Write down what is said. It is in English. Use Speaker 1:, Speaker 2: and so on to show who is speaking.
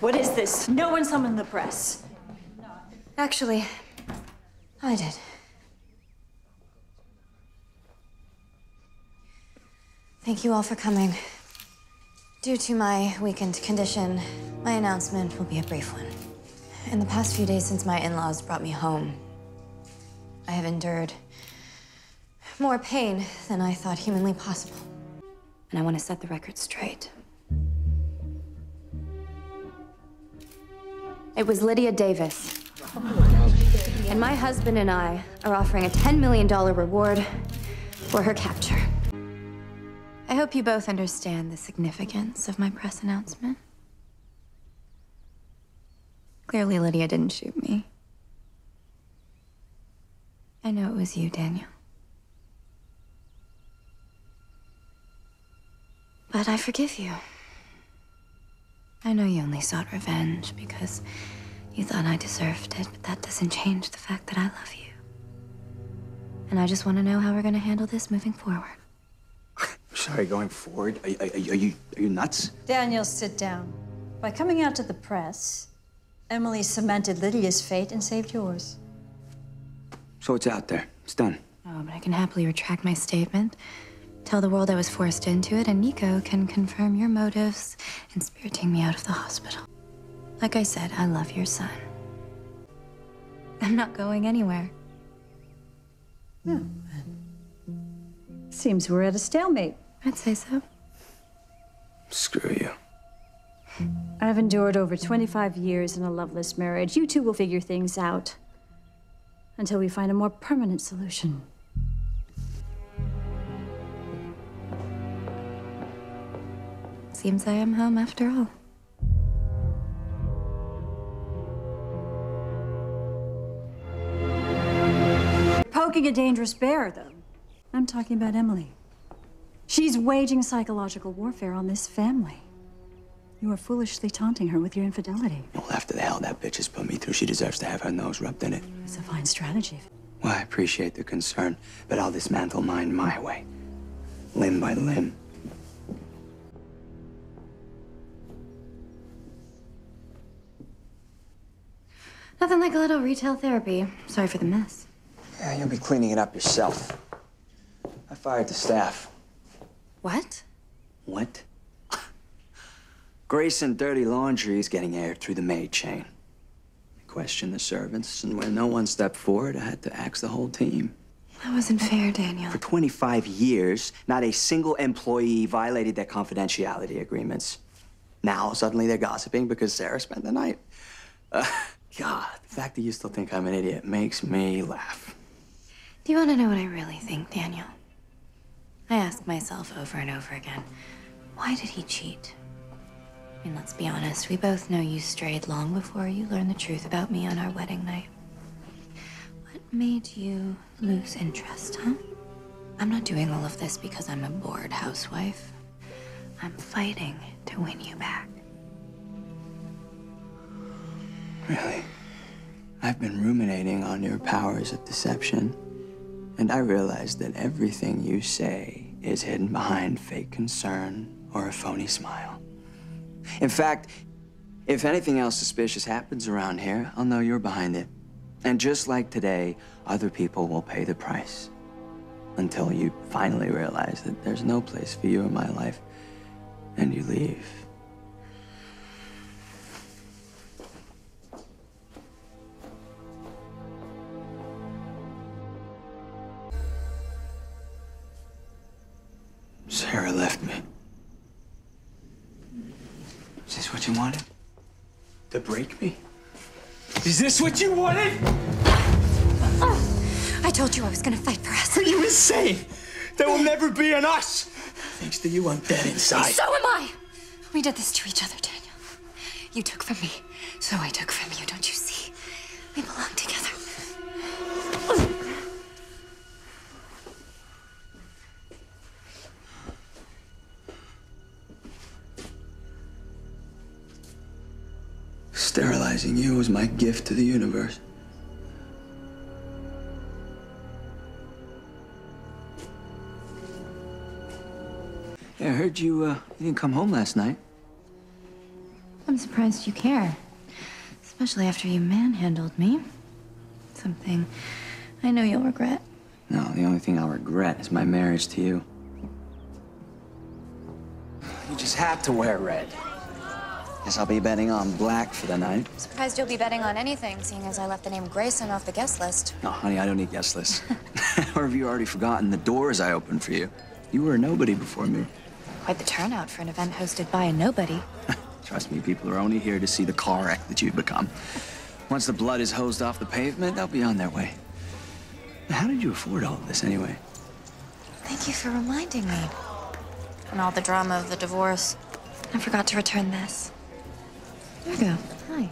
Speaker 1: What is this? No one summoned the press.
Speaker 2: Actually, I did. Thank you all for coming. Due to my weakened condition, my announcement will be a brief one. In the past few days since my in-laws brought me home, I have endured more pain than I thought humanly possible. And I want to set the record straight. It was Lydia Davis. And my husband and I are offering a $10 million reward for her capture. I hope you both understand the significance of my press announcement. Clearly, Lydia didn't shoot me. I know it was you, Daniel. But I forgive you. I know you only sought revenge because you thought I deserved it, but that doesn't change the fact that I love you. And I just want to know how we're going to handle this moving forward.
Speaker 3: Sorry, going forward. Are, are, are, you are you nuts?
Speaker 1: Daniel, sit down. By coming out to the press, Emily cemented Lydia's fate and saved yours.
Speaker 3: So it's out there. It's done.
Speaker 2: Oh, but I can happily retract my statement. Tell the world I was forced into it, and Nico can confirm your motives in spiriting me out of the hospital. Like I said, I love your son. I'm not going anywhere.
Speaker 1: Yeah. Seems we're at a stalemate.
Speaker 2: I'd say so.
Speaker 3: Screw you.
Speaker 1: I've endured over 25 years in a loveless marriage. You two will figure things out until we find a more permanent solution.
Speaker 2: Seems I am home after all.
Speaker 1: Poking a dangerous bear, though. I'm talking about Emily. She's waging psychological warfare on this family. You are foolishly taunting her with your infidelity.
Speaker 3: Well, after the hell that bitch has put me through, she deserves to have her nose rubbed in it.
Speaker 1: It's a fine strategy.
Speaker 3: Well, I appreciate the concern, but I'll dismantle mine my way. Limb by limb.
Speaker 2: Nothing like a little retail therapy. Sorry for the mess.
Speaker 3: Yeah, you'll be cleaning it up yourself. I fired the staff.
Speaker 2: What?
Speaker 3: What? Grayson Dirty Laundry is getting aired through the maid chain. I questioned the servants, and when no one stepped forward, I had to axe the whole team.
Speaker 2: That wasn't fair, Daniel.
Speaker 3: For 25 years, not a single employee violated their confidentiality agreements. Now, suddenly they're gossiping because Sarah spent the night. Uh, God, the fact that you still think I'm an idiot makes me laugh.
Speaker 2: Do you want to know what I really think, Daniel? I ask myself over and over again, why did he cheat? I mean, let's be honest, we both know you strayed long before you learned the truth about me on our wedding night. What made you lose interest, huh? I'm not doing all of this because I'm a bored housewife. I'm fighting to win you back.
Speaker 3: Really? I've been ruminating on your powers of deception, and I realize that everything you say is hidden behind fake concern or a phony smile. In fact, if anything else suspicious happens around here, I'll know you're behind it. And just like today, other people will pay the price. Until you finally realize that there's no place for you in my life, and you leave. Sarah left me. Is this what you wanted? To break me? Is this what you wanted?
Speaker 2: Oh, I told you I was gonna fight for us.
Speaker 3: Are you insane? There will never be an us. Thanks to you, I'm dead inside.
Speaker 2: So am I! We did this to each other, Daniel. You took from me, so I took from you, don't you see? We belong together.
Speaker 3: Sterilizing you was my gift to the universe. Yeah, I heard you, uh, you didn't come home last night.
Speaker 2: I'm surprised you care. Especially after you manhandled me. Something I know you'll regret.
Speaker 3: No, the only thing I'll regret is my marriage to you. You just have to wear red. Guess I'll be betting on black for the night.
Speaker 2: Surprised you'll be betting on anything, seeing as I left the name Grayson off the guest list.
Speaker 3: No, honey, I don't need guest lists. or have you already forgotten the doors I opened for you? You were a nobody before me.
Speaker 2: Quite the turnout for an event hosted by a nobody.
Speaker 3: Trust me, people are only here to see the car wreck that you've become. Once the blood is hosed off the pavement, they'll be on their way. How did you afford all of this anyway?
Speaker 2: Thank you for reminding me. And all the drama of the divorce. I forgot to return this. There you go. Hi.